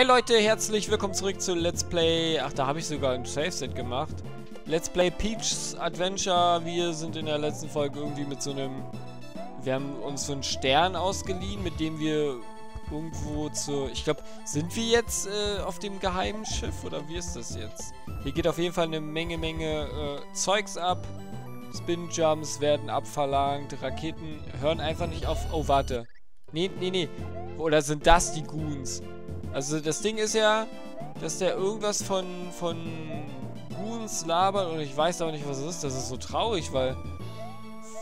Hey Leute, herzlich willkommen zurück zu Let's Play... Ach, da habe ich sogar ein Save-Set gemacht. Let's Play Peach's Adventure. Wir sind in der letzten Folge irgendwie mit so einem... Wir haben uns so einen Stern ausgeliehen, mit dem wir irgendwo zu... Ich glaube, sind wir jetzt äh, auf dem geheimen Schiff oder wie ist das jetzt? Hier geht auf jeden Fall eine Menge, Menge äh, Zeugs ab. Spin-Jumps werden abverlangt. Raketen hören einfach nicht auf... Oh, warte. Nee, nee, nee. Oder sind das die Goons? Also das Ding ist ja, dass der irgendwas von, von Goons labert und ich weiß aber nicht, was es ist. Das ist so traurig, weil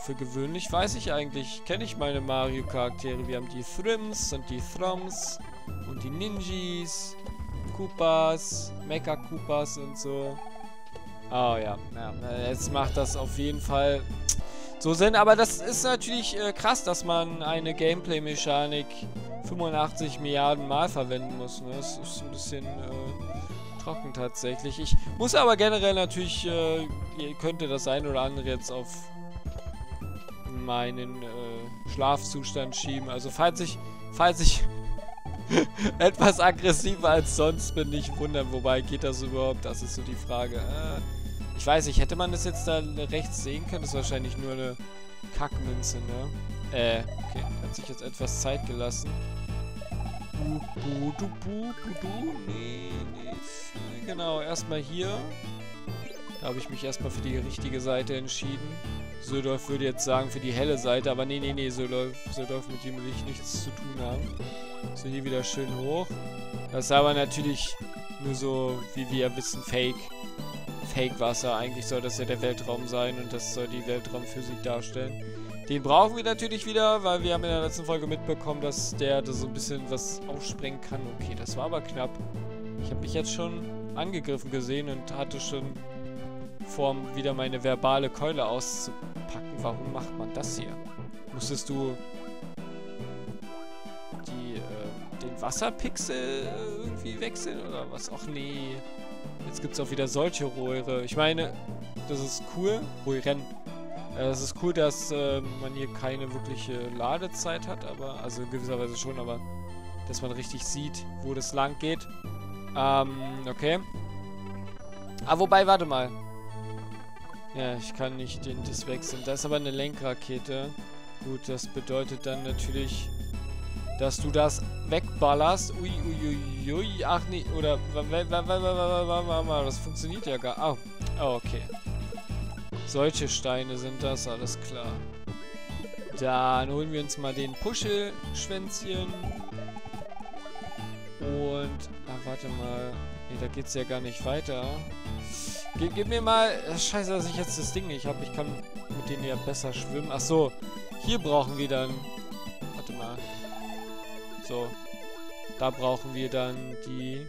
für gewöhnlich weiß ich eigentlich, kenne ich meine Mario-Charaktere. Wir haben die Thrims und die Throms und die Ninjas, Koopas, Mecha-Koopas und so. Oh ja, ja, jetzt macht das auf jeden Fall so Sinn. Aber das ist natürlich äh, krass, dass man eine Gameplay-Mechanik 85 Milliarden Mal verwenden muss. Ne? Das ist ein bisschen äh, trocken tatsächlich. Ich muss aber generell natürlich, äh, könnte das ein oder andere jetzt auf meinen äh, Schlafzustand schieben. Also falls ich, falls ich etwas aggressiver als sonst bin, nicht wundern. Wobei geht das überhaupt? Das ist so die Frage. Äh, ich weiß nicht, hätte man das jetzt da rechts sehen können? Das ist wahrscheinlich nur eine Kackmünze, ne? Äh, okay. Hat sich jetzt etwas Zeit gelassen. Bu, bu, du, bu, bu, du. Nee, nee. Genau, erstmal hier. Da habe ich mich erstmal für die richtige Seite entschieden. Söldorf würde jetzt sagen für die helle Seite, aber nee, nee, nee, Söldorf, Söldorf mit dem will ich nichts zu tun haben. So, hier wieder schön hoch. Das ist aber natürlich nur so, wie wir wissen, Fake. Fake-Wasser. Eigentlich soll das ja der Weltraum sein und das soll die Weltraumphysik darstellen. Den brauchen wir natürlich wieder, weil wir haben in der letzten Folge mitbekommen, dass der da so ein bisschen was aufsprengen kann. Okay, das war aber knapp. Ich habe mich jetzt schon angegriffen gesehen und hatte schon vor, wieder meine verbale Keule auszupacken. Warum macht man das hier? Musstest du die, äh, den Wasserpixel irgendwie wechseln oder was? Ach nee. Jetzt gibt es auch wieder solche Rohre. Ich meine, das ist cool. Rohren. Äh, es ist cool, dass äh, man hier keine wirkliche Ladezeit hat, aber, also in gewisser Weise schon, aber dass man richtig sieht, wo das lang geht. Ähm, okay. Ah, wobei, warte mal. Ja, ich kann nicht den, das wechseln. Da ist aber eine Lenkrakete. Gut, das bedeutet dann natürlich, dass du das wegballerst. Ui, ui, ui, ui. Ach nee, oder, das funktioniert ja gar. Oh, oh okay. Solche Steine sind das, alles klar. Dann holen wir uns mal den Puschelschwänzchen. Und, ach, warte mal. Nee, da geht's ja gar nicht weiter. Gib, gib mir mal... Scheiße, dass ich jetzt das Ding nicht habe. Ich kann mit denen ja besser schwimmen. Ach so. Hier brauchen wir dann... Warte mal. So. Da brauchen wir dann die...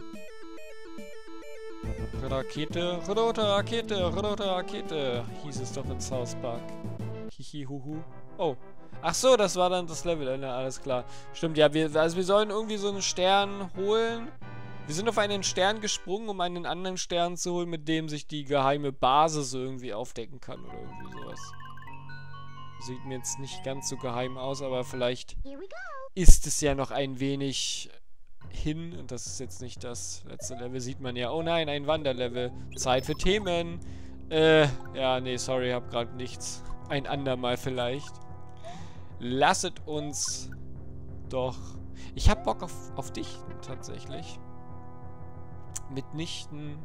Rakete, rote Rakete, rote Rakete, hieß es doch in South Park. Hihihuhu. Oh. Ach so, das war dann das Level, ne, alles klar. Stimmt, ja, wir, also wir sollen irgendwie so einen Stern holen. Wir sind auf einen Stern gesprungen, um einen anderen Stern zu holen, mit dem sich die geheime Basis irgendwie aufdecken kann oder irgendwie sowas. Sieht mir jetzt nicht ganz so geheim aus, aber vielleicht ist es ja noch ein wenig hin. Und das ist jetzt nicht das letzte Level. Sieht man ja. Oh nein, ein Wanderlevel. Zeit für Themen. Äh, ja, nee, sorry, hab gerade nichts. Ein andermal vielleicht. Lasset uns doch... Ich hab Bock auf, auf dich, tatsächlich. Mitnichten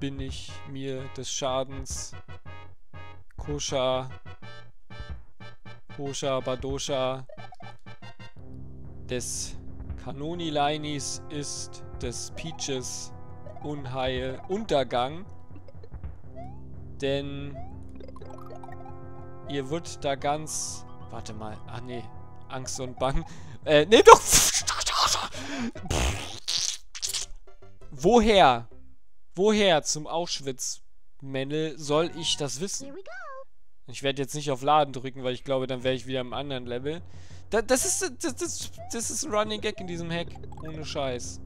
bin ich mir des Schadens Kosha Kosha Badosha des Kanonilainis ist des Peaches Unheil Untergang. Denn ihr wird da ganz... Warte mal. Ach nee. Angst und Bang. Äh, nee, doch. Woher? Woher zum Auschwitz-Männel soll ich das wissen? Ich werde jetzt nicht auf Laden drücken, weil ich glaube, dann wäre ich wieder im anderen Level. Da, das ist das, das, das ist ein Running Gag in diesem Hack. Ohne Scheiß.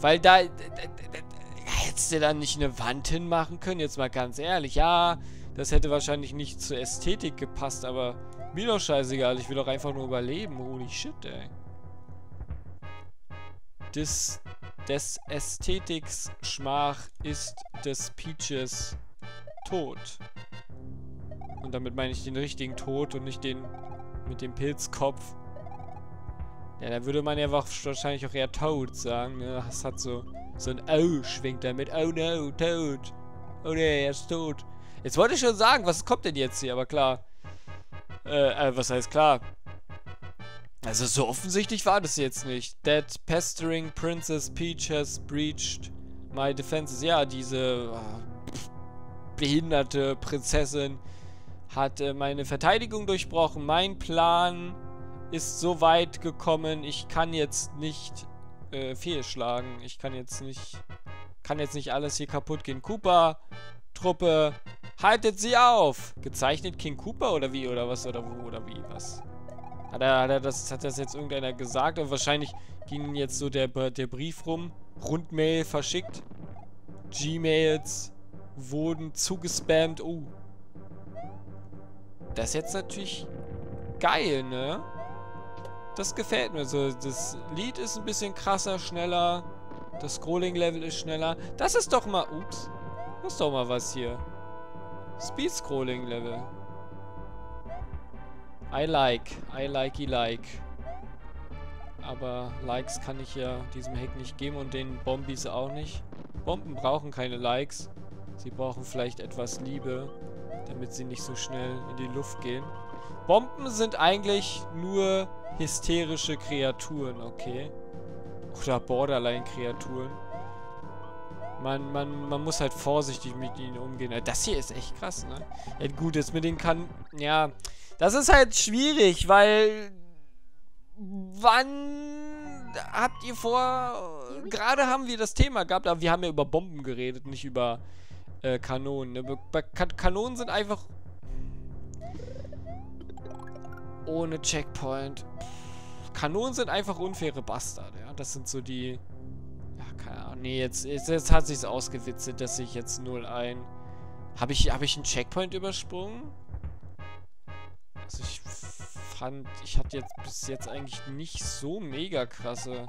Weil da, da, da, da hättest du da nicht eine Wand hinmachen können, jetzt mal ganz ehrlich. Ja, das hätte wahrscheinlich nicht zur Ästhetik gepasst, aber mir doch scheißegal. Ich will doch einfach nur überleben. Holy shit, ey. des, des Ästhetiks Schmach ist des Peaches Tod. Und damit meine ich den richtigen Tod und nicht den mit dem Pilzkopf. Ja, da würde man ja wahrscheinlich auch eher Toad sagen. Ne? Das hat so, so ein Oh schwingt damit. Oh no, Toad. Oh ne, er ist tot. Jetzt wollte ich schon sagen, was kommt denn jetzt hier? Aber klar. Äh, äh, was heißt klar? Also so offensichtlich war das jetzt nicht. That pestering Princess Peach has breached my defenses. Ja, diese äh, behinderte Prinzessin hat äh, meine Verteidigung durchbrochen. Mein Plan ist so weit gekommen, ich kann jetzt nicht äh, fehlschlagen. Ich kann jetzt nicht kann jetzt nicht alles hier kaputt gehen. Cooper, Truppe, haltet sie auf! Gezeichnet King Cooper oder wie? Oder was? Oder wo? Oder wie? Was? Hat er, hat er das, hat das jetzt irgendeiner gesagt? Und wahrscheinlich ging jetzt so der, der Brief rum. Rundmail verschickt. Gmails wurden zugespammt. Oh. Das ist jetzt natürlich geil, ne? Das gefällt mir so. Das Lied ist ein bisschen krasser, schneller. Das Scrolling-Level ist schneller. Das ist doch mal... Ups. Das ist doch mal was hier. Speed-Scrolling-Level. I like. I like, I like. Aber Likes kann ich ja diesem Hack nicht geben und den Bombis auch nicht. Bomben brauchen keine Likes. Sie brauchen vielleicht etwas Liebe, damit sie nicht so schnell in die Luft gehen. Bomben sind eigentlich nur hysterische Kreaturen, okay? Oder Borderline-Kreaturen. Man, man, man muss halt vorsichtig mit ihnen umgehen. Das hier ist echt krass, ne? Ja, gut, jetzt mit den kann... Ja, das ist halt schwierig, weil... Wann habt ihr vor... Gerade haben wir das Thema gehabt, aber wir haben ja über Bomben geredet, nicht über äh, Kanonen. Ne? Kan Kanonen sind einfach... Ohne Checkpoint. Kanonen sind einfach unfaire Bastarde, ja. Das sind so die... Ja, keine Ahnung. Nee, jetzt, jetzt, jetzt hat sich's ausgewitzelt, dass ich jetzt 0 ein... Habe ich, hab ich einen Checkpoint übersprungen? Also ich fand, ich hatte jetzt bis jetzt eigentlich nicht so mega krasse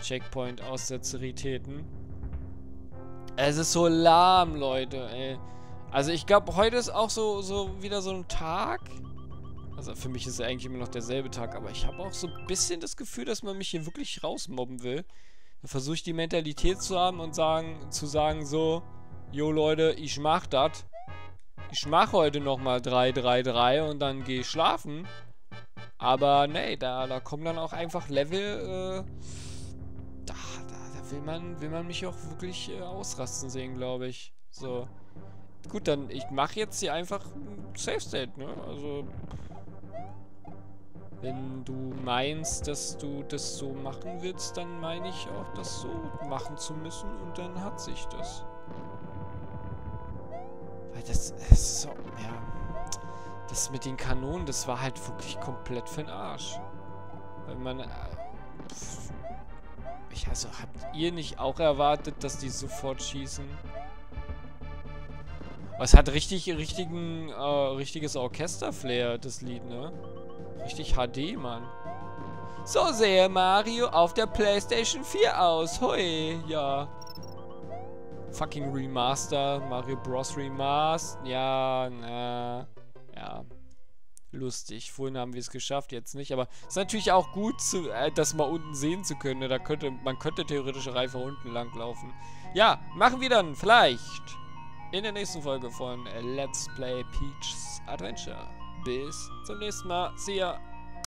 Checkpoint-Auszeritäten. Es ist so lahm, Leute, ey. Also ich glaube, heute ist auch so, so wieder so ein Tag. Also für mich ist es eigentlich immer noch derselbe Tag, aber ich habe auch so ein bisschen das Gefühl, dass man mich hier wirklich rausmobben will. Dann versuche ich die Mentalität zu haben und sagen, zu sagen so, jo Leute, ich mach das ich mache heute nochmal 3, 3, 3 und dann gehe ich schlafen. Aber nee, da, da kommen dann auch einfach Level, äh, da will man, will man mich auch wirklich äh, ausrasten sehen, glaube ich. So. Gut, dann, ich mache jetzt hier einfach ein Safe State, ne? Also, wenn du meinst, dass du das so machen willst, dann meine ich auch, das so machen zu müssen und dann hat sich das. Weil das ist so, ja. Das mit den Kanonen, das war halt wirklich komplett für den Arsch. Weil man. Äh, ich, also, habt ihr nicht auch erwartet, dass die sofort schießen? Es hat richtig, richtigen, äh, richtiges Orchesterflair, das Lied, ne? Richtig HD, Mann. So sehe Mario auf der Playstation 4 aus. Hui, ja fucking Remaster, Mario Bros. Remaster. Ja, na. Lustig. Vorhin haben wir es geschafft, jetzt nicht. Aber es ist natürlich auch gut, zu, äh, das mal unten sehen zu können. Da könnte, man könnte theoretisch Reife unten langlaufen. Ja, machen wir dann vielleicht in der nächsten Folge von Let's Play Peach's Adventure. Bis zum nächsten Mal. See ya.